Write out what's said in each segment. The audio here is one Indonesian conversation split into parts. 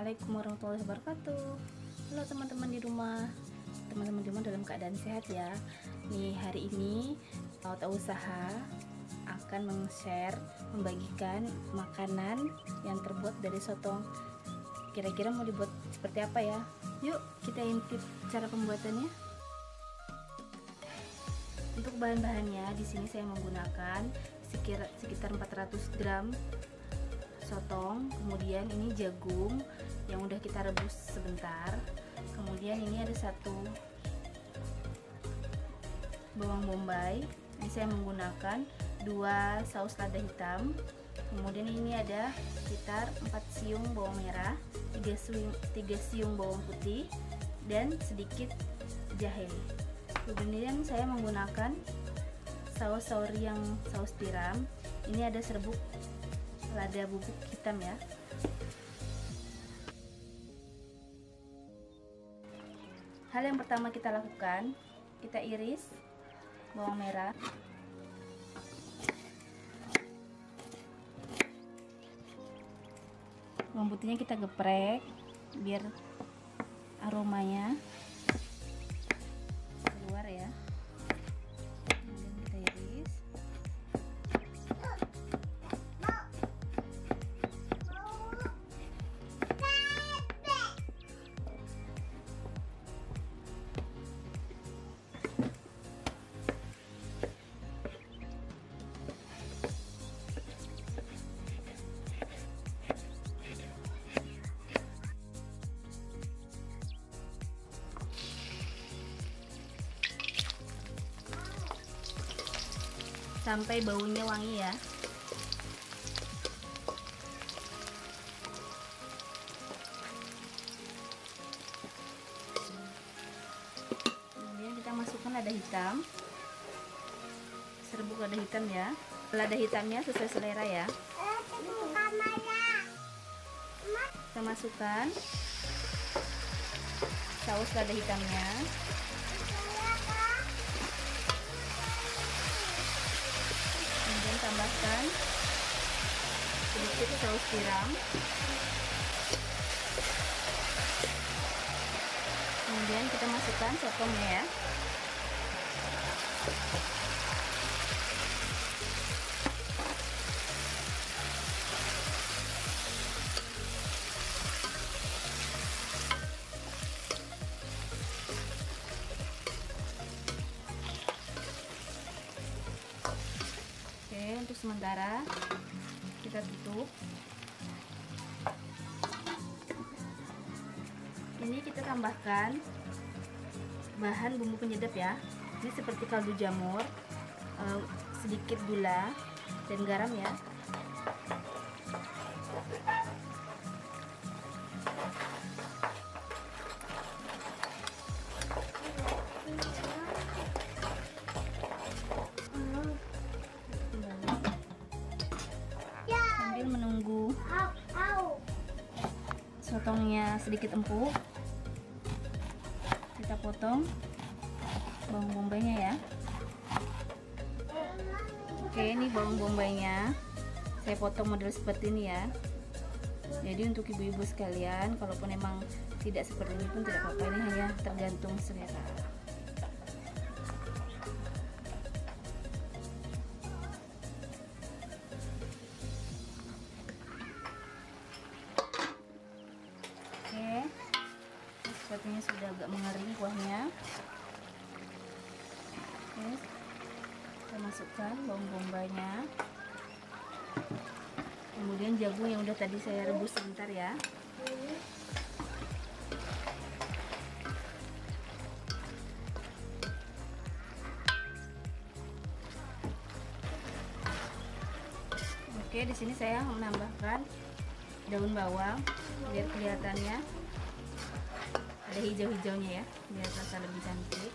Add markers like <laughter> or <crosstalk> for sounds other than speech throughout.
Assalamualaikum warahmatullahi wabarakatuh. Halo teman-teman di rumah. Teman-teman di rumah dalam keadaan sehat ya. Nih hari ini Auto Usaha akan meng-share Membagikan makanan yang terbuat dari sotong. Kira-kira mau dibuat seperti apa ya? Yuk kita intip cara pembuatannya. Untuk bahan-bahannya di sini saya menggunakan sekitar 400 gram sotong. Kemudian ini jagung yang udah kita rebus sebentar. Kemudian ini ada satu bawang bombay. Ini saya menggunakan dua saus lada hitam. Kemudian ini ada sekitar 4 siung bawang merah 3 siung, 3 siung bawang putih dan sedikit jahe. Kemudian saya menggunakan saus sauri yang saus tiram. Ini ada serbuk lada bubuk hitam ya hal yang pertama kita lakukan kita iris bawang merah. Bawang putihnya kita geprek biar aromanya sampai baunya wangi ya. Kemudian kita masukkan lada hitam. Serbuk lada hitam ya. Lada hitamnya sesuai selera ya. Kita masukkan saus lada hitamnya tambahkan sedikit saus tiram. Kemudian kita masukkan sotongnya ya Untuk sementara kita tutup. Ini kita tambahkan bahan bumbu penyedap ya. Ini seperti kaldu jamur, eh, sedikit gula dan garam ya. Sotongnya sedikit empuk. Kita potong bawang bombaynya ya. Oke ini bawang bombaynya. Saya potong model seperti ini ya. Jadi untuk ibu-ibu sekalian kalaupun emang tidak seperti ini pun tidak apa-apa. Ini hanya tergantung selera sudah agak mengering kuahnya. Oke, kita masukkan bawang bombaynya. Kemudian jagung yang udah tadi saya rebus sebentar ya. Oke, di sini saya menambahkan daun bawang biar kelihatannya ada hijau-hijaunya ya biar terasa lebih cantik.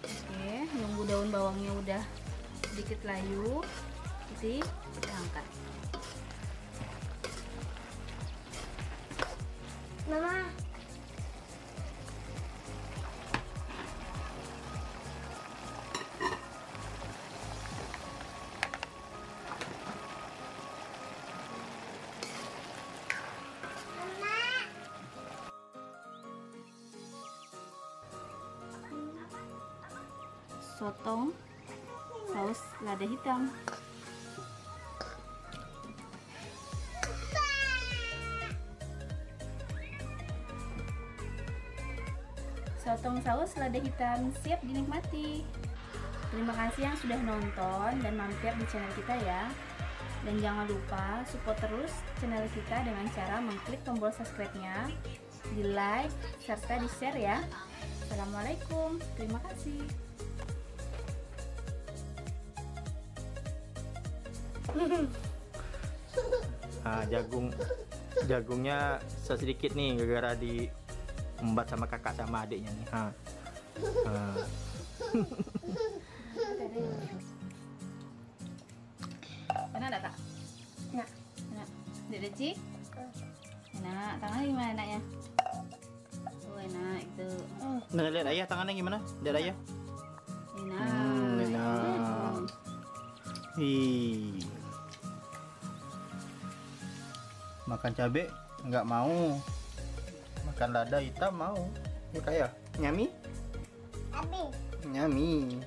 Oke nunggu daun bawangnya udah sedikit layu jadi kita angkat sotong saus lada hitam Sotong saus lada hitam siap dinikmati. Terima kasih yang sudah nonton dan mampir di channel kita ya. Dan jangan lupa support terus channel kita dengan cara mengklik tombol subscribe-nya, di like, serta di share ya. Assalamualaikum, terima kasih. Ah, jagung jagungnya sedikit nih gara-gara di embat sama kakak sama adiknya nih. Ha. Ha. <laughs> Enak tak? Enak. Enak. Dede Ci? Enak. Tangan gimana enaknya? Oh enak itu. Nah, lihat ayah tangannya gimana? Lihat ayah. Enak. Hmm, enak. Ih. Makan cabe nggak mau. Makan lada hitam mau. Ya kayak nyami? Abi. Nyami.